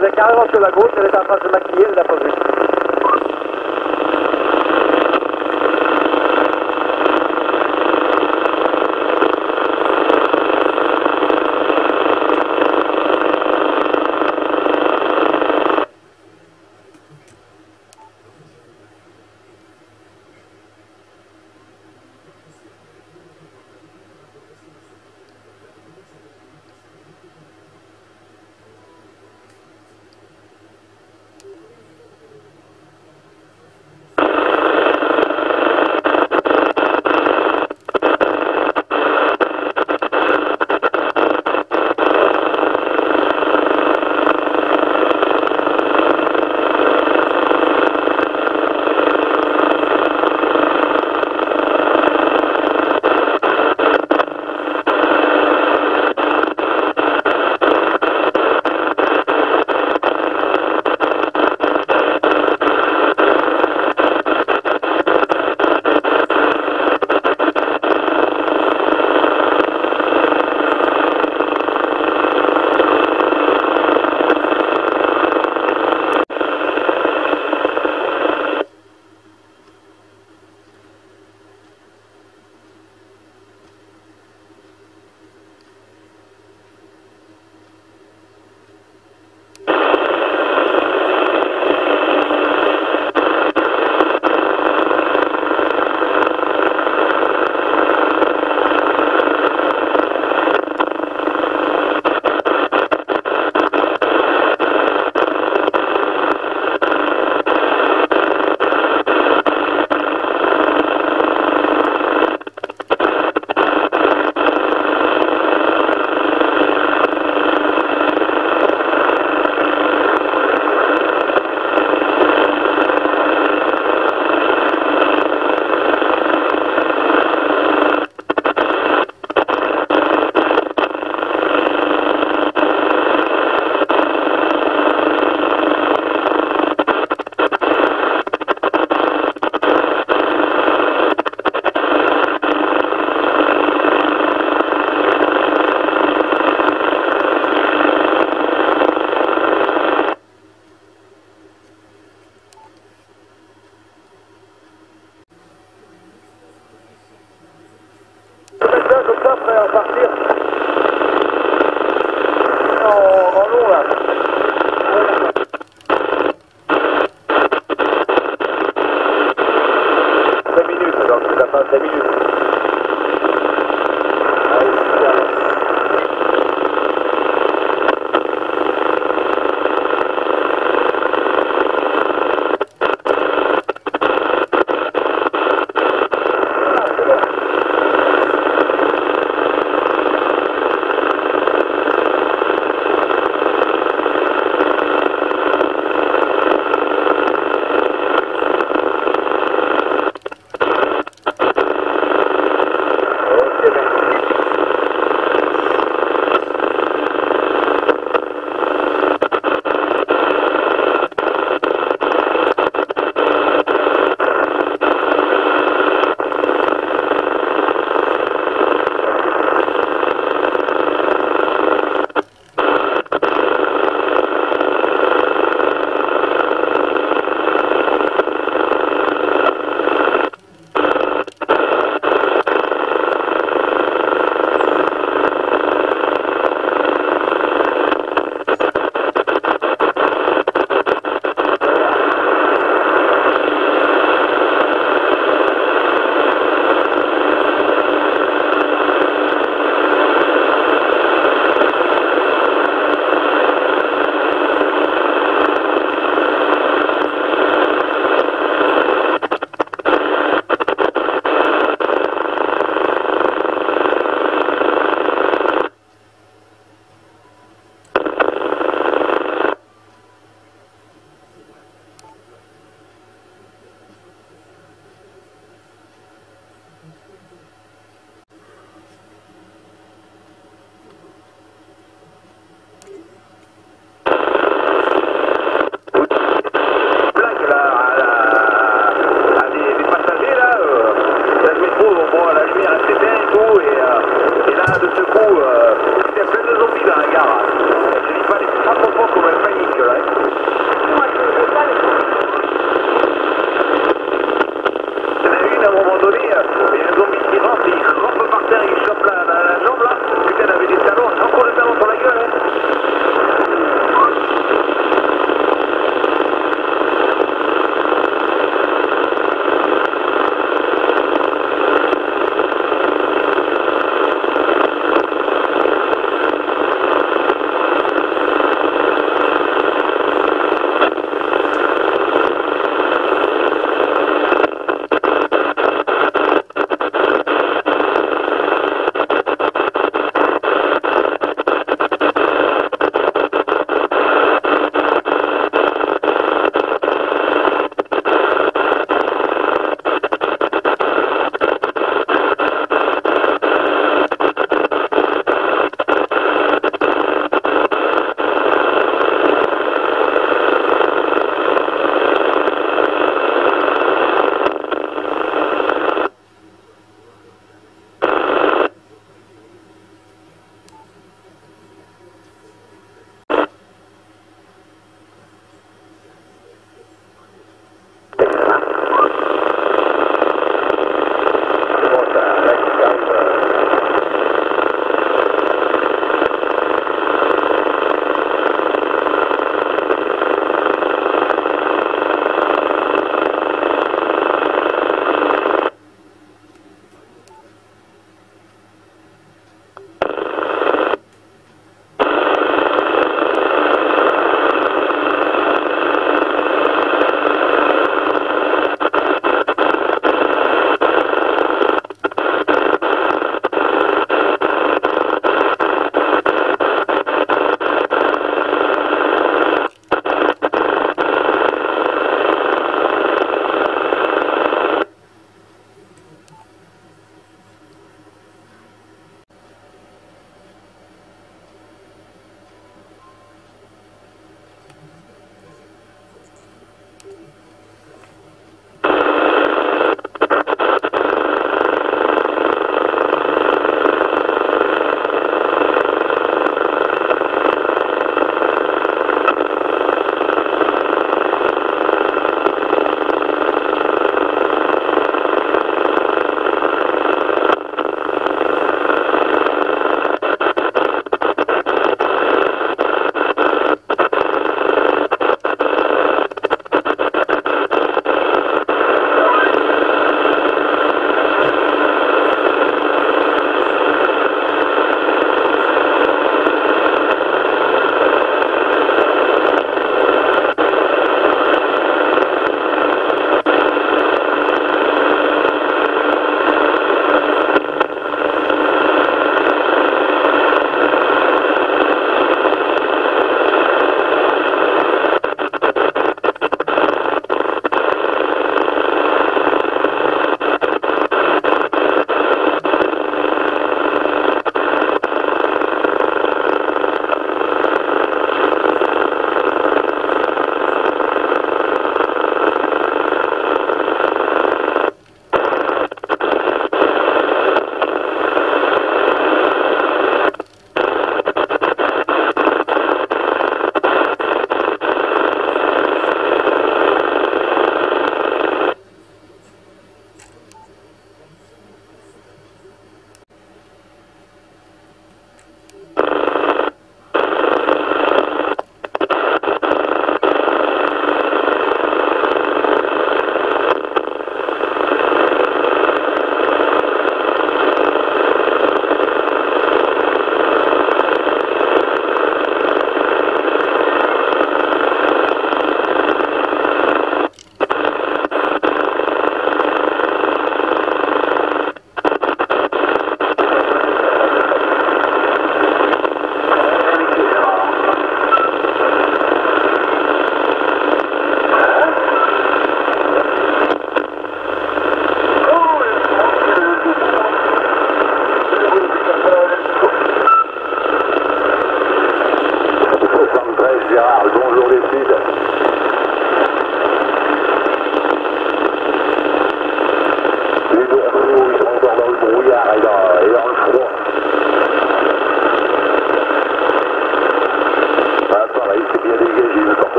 arrivait carrément sur la gauche, elle était en train de se maquiller, elle l'a pas vu.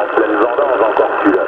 en pleine vendange encore celui-là.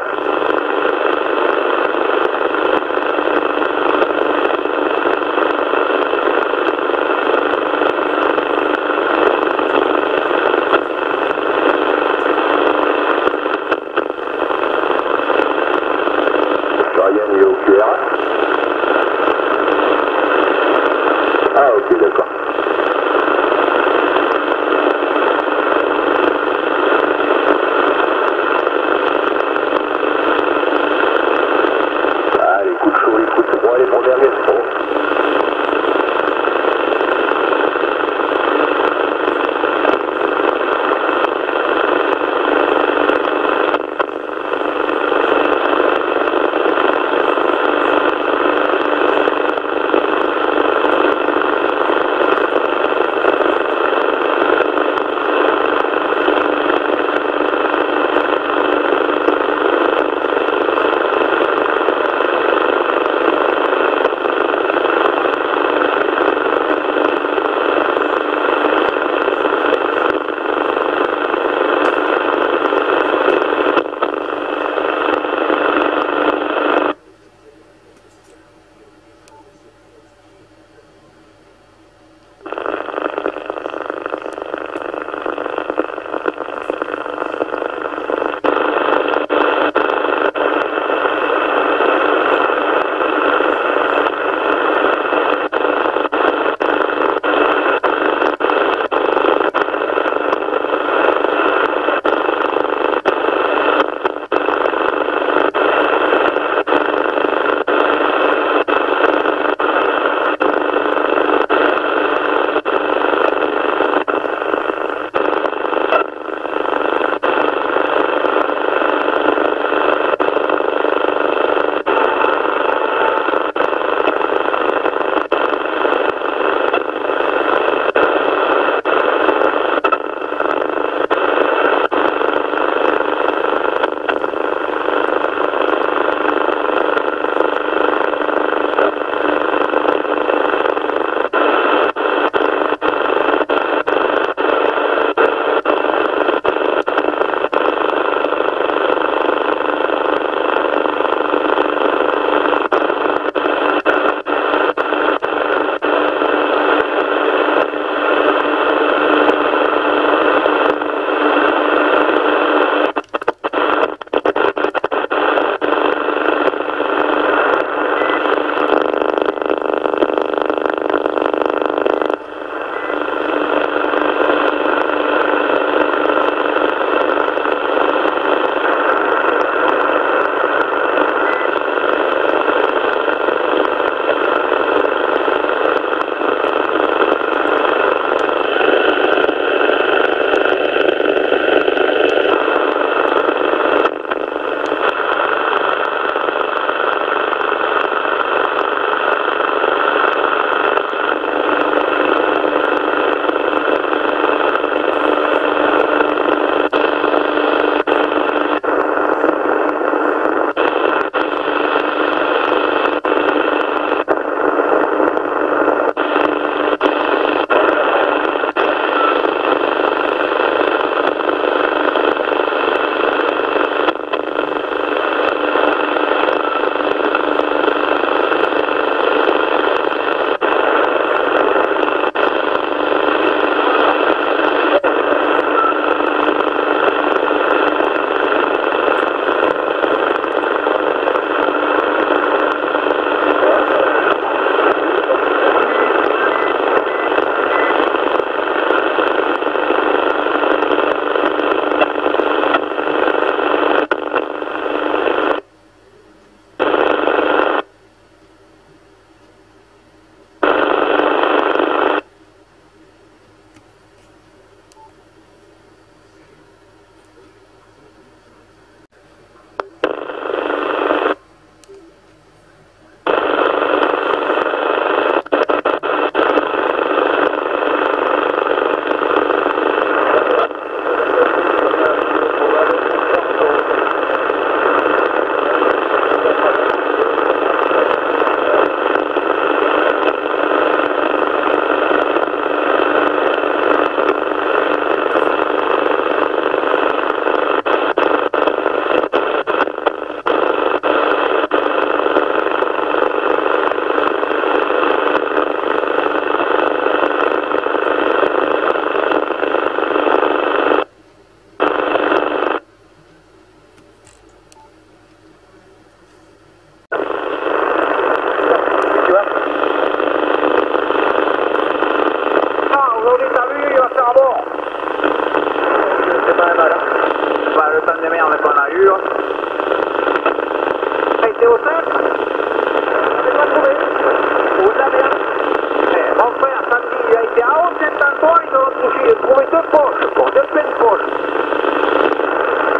J'ai trouvé deux poches, pour deux pleines poches.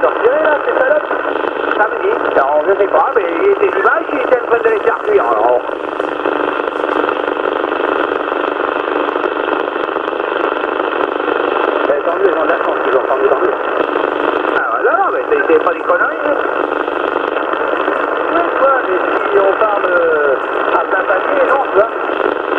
Retiré là, ces salopes Samedi, alors je sais pas, mais il était dimanche, il était en train de les faire cuire, alors. Eh, tant mieux, ils ont de la chance, ils ont entendu tant mieux. Ah voilà, non, mais c'est- pas des conneries, hein. Oui, quoi, mais si on parle euh, à plein papier, non, tu vois.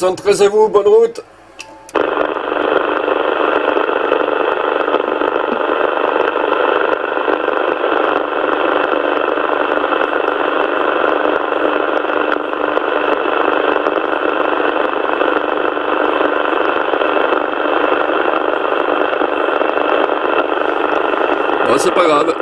73 à vous, bonne route Bon, c'est pas grave.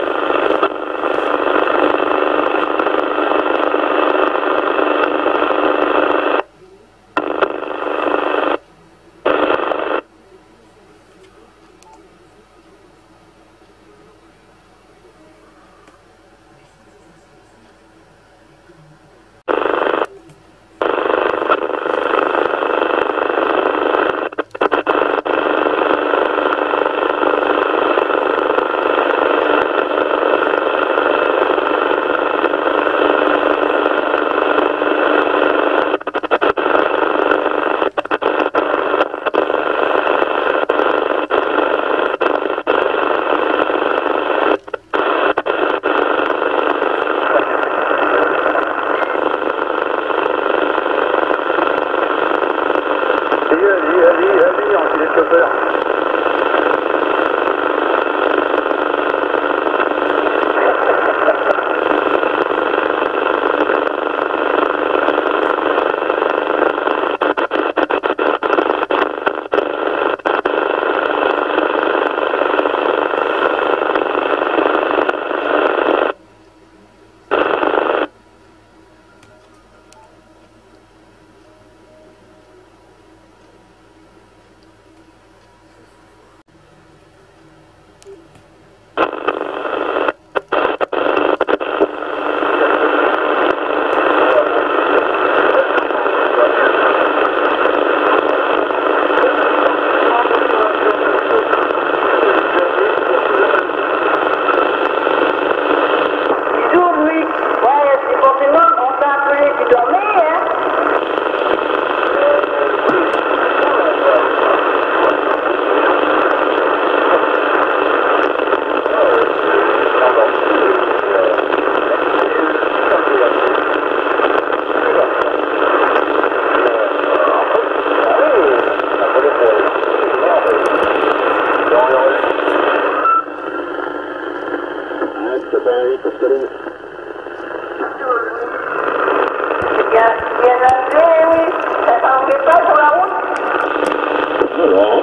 Route Non, non,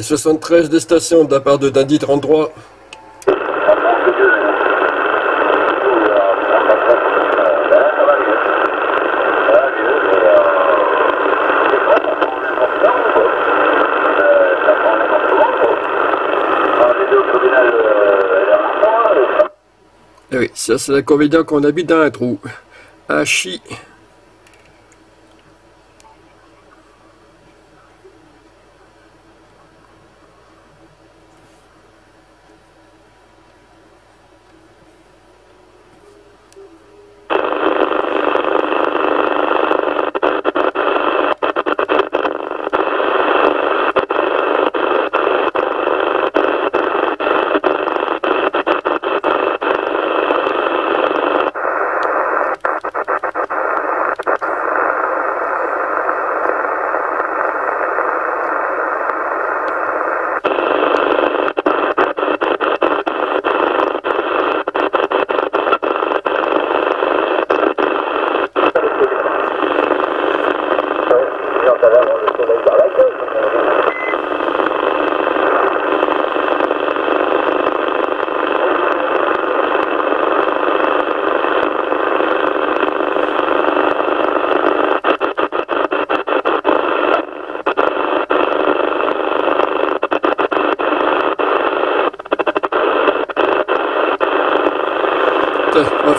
Et 73 des stations de la part de Dandy 33. Eh oui, ça c'est l'inconvénient qu'on habite dans un trou. À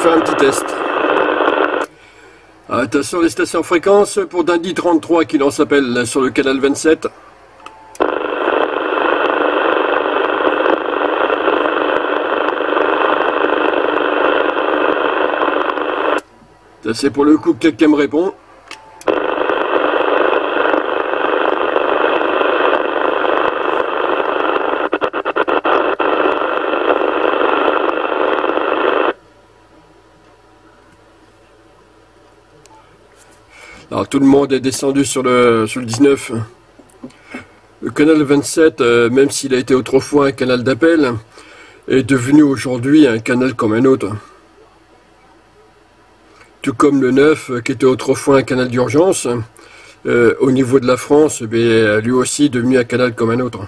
faire un petit test. Attention les stations fréquences pour Dindy 33 qui l'on s'appelle sur le canal 27. Ça c'est pour le coup que quelqu'un me répond. Tout le monde est descendu sur le, sur le 19. Le canal 27, euh, même s'il a été autrefois un canal d'appel, est devenu aujourd'hui un canal comme un autre. Tout comme le 9, euh, qui était autrefois un canal d'urgence, euh, au niveau de la France, eh lui aussi devenu un canal comme un autre.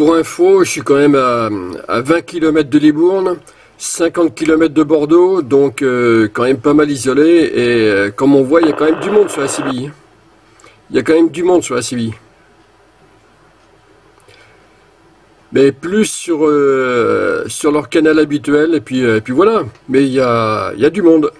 Pour info, je suis quand même à, à 20 km de Libourne, 50 km de Bordeaux, donc euh, quand même pas mal isolé. Et euh, comme on voit, il y a quand même du monde sur la CBI. Il y a quand même du monde sur la CBI. Mais plus sur, euh, sur leur canal habituel, et puis, et puis voilà. Mais il y a, il y a du monde.